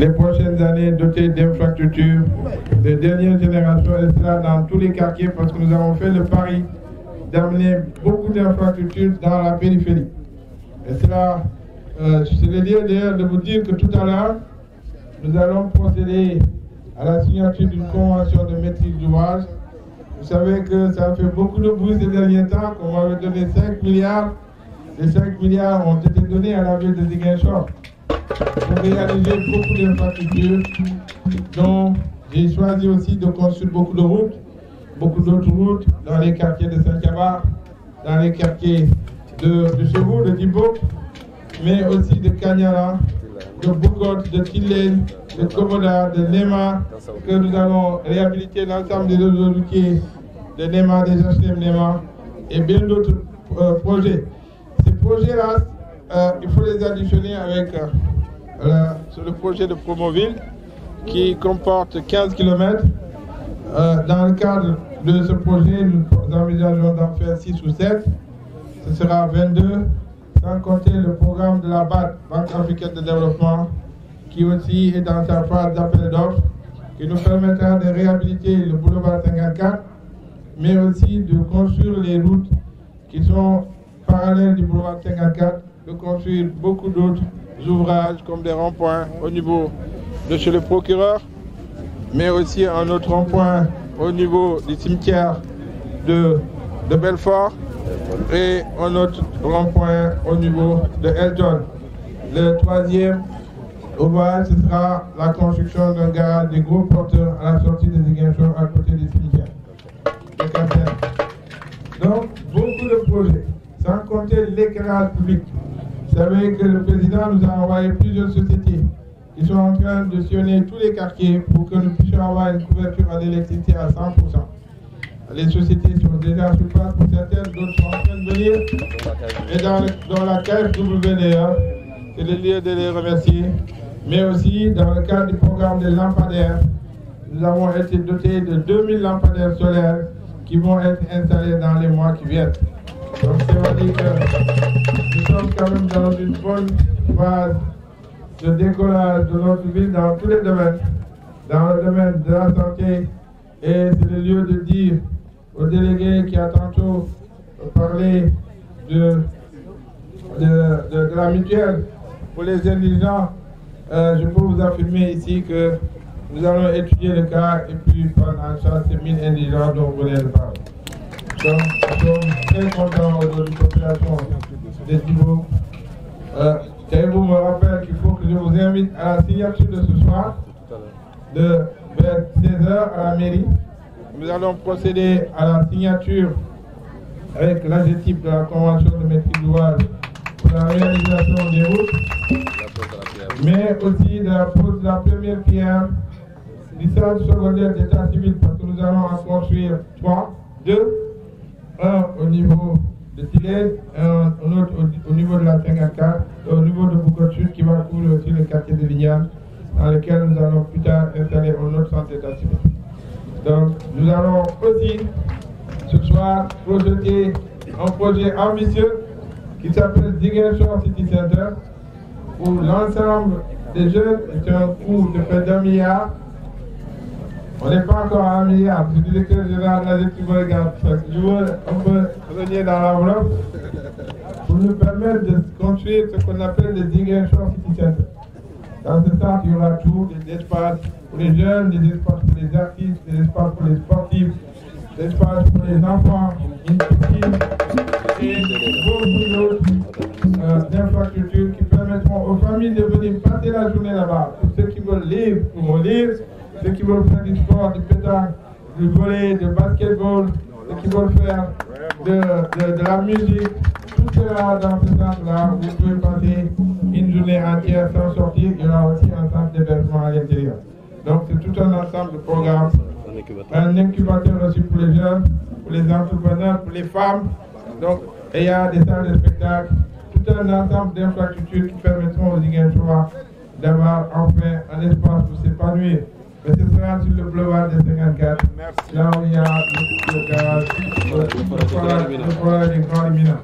les prochaines années dotées d'infrastructures de dernière génération, et cela dans tous les quartiers, parce que nous avons fait le pari d'amener beaucoup d'infrastructures dans la périphérie. Et cela, euh, c'est le lieu d'ailleurs de vous dire que tout à l'heure, nous allons procéder à la signature d'une convention de maîtrise d'ouvrage. Vous savez que ça fait beaucoup de bruit ces derniers temps, qu'on m'avait donné 5 milliards. Les 5 milliards ont été donnés à la ville de Ziguinchor pour réaliser beaucoup d'infrastructures, dont j'ai choisi aussi de construire beaucoup de routes, beaucoup d'autres routes dans les quartiers de Saint-Cabar, dans les quartiers de, de de Dibok, mais aussi de Kanyala, de Bougot, de Tilène, de Komoda, de Nema, que nous allons réhabiliter l'ensemble des réseaux routiers de Nema, des HLM Nema et bien d'autres euh, projets. Ces projets-là, euh, il faut les additionner avec euh, sur le projet de Promoville qui comporte 15 km. dans le cadre de ce projet, nous envisageons d'en faire 6 ou 7. Ce sera 22 sans compter le programme de la BAD, Banque africaine de développement, qui aussi est dans sa phase d'appel d'offres, qui nous permettra de réhabiliter le boulevard 54, mais aussi de construire les routes qui sont parallèles du boulevard 54, de construire beaucoup d'autres ouvrages comme des ronds-points au niveau de chez le procureur, mais aussi un autre rond-point au niveau du cimetière de, de Belfort et un autre rond-point au niveau de Elton. Le troisième ouvrage, ce sera la construction d'un garage de gros porteurs à la sortie des l'éclairage public. Vous savez que le président nous a envoyé plusieurs sociétés qui sont en train de sillonner tous les quartiers pour que nous puissions avoir une couverture en électricité à 100%. Les sociétés sont déjà sur place pour certaines, d'autres sont en train de venir. Et dans, dans la KFWDA, c'est le lieu de les remercier. Mais aussi dans le cadre du programme des lampadaires, nous avons été dotés de 2000 lampadaires solaires qui vont être installés dans les mois qui viennent. Donc c'est dire que nous sommes quand même dans une bonne phase de décollage de notre ville dans tous les domaines. Dans le domaine de la santé, et c'est le lieu de dire au délégué qui a tantôt parlé de, de, la mutuelle pour les indigents, euh, je peux vous affirmer ici que nous allons étudier le cas et puis prendre en charge ces 1000 indigents dont vous de parler. Donc, nous sommes très contents aujourd'hui, population des Thibault. Euh, vous me rappelle qu'il faut que je vous invite à la signature de ce soir, de vers 16h à la mairie. Nous allons procéder à la signature avec l'adjectif de la Convention de maîtrise d'ouvrage pour la réalisation des routes, mais aussi de la pose de la première pierre du centre secondaire d'état civil, parce que nous allons en construire trois, deux, un au niveau de Tilène, un, autre au, niveau de la 54, au niveau de Boucotte qui va couvrir aussi le quartier de Vignane, dans lequel nous allons plus tard installer un autre centre d'état. Donc, nous allons aussi ce soir projeter un projet ambitieux qui s'appelle Shore City Center pour l'ensemble des jeunes. C'est un coût de près d'un milliard. On n'est pas encore à un milliard. Je le directeur général de la me regarde. Je veux un peu revenir dans pour nous permettre de construire ce qu'on appelle le Shore City. Dans ce centre, il y aura tout, des espaces pour les jeunes, des espaces pour les artistes, des espaces pour les sportifs, des espaces pour les enfants, une piscine et beaucoup d'autres euh, infrastructures qui permettront aux familles de venir passer la journée là-bas. Pour ceux qui veulent lire, pourront lire, ceux qui veulent faire du sport, du pétanque, du volley, du basketball, ceux qui veulent faire de, la musique, tout cela dans ce centre-là, vous pouvez passer une journée entière sans sortir. Il y aura aussi un centre d'hébergement à l'intérieur. Donc c'est tout un ensemble de programmes. Un incubateur aussi pour les jeunes, pour les entrepreneurs, pour les femmes. Donc, il y a des salles de spectacle, tout un ensemble d'infrastructures qui permettront aux Iguinchois d'avoir enfin un espace pour s'épanouir. Mais ce sera sur le boulevard des 54, là où il y a le, garage, le, le, le, le, le, le,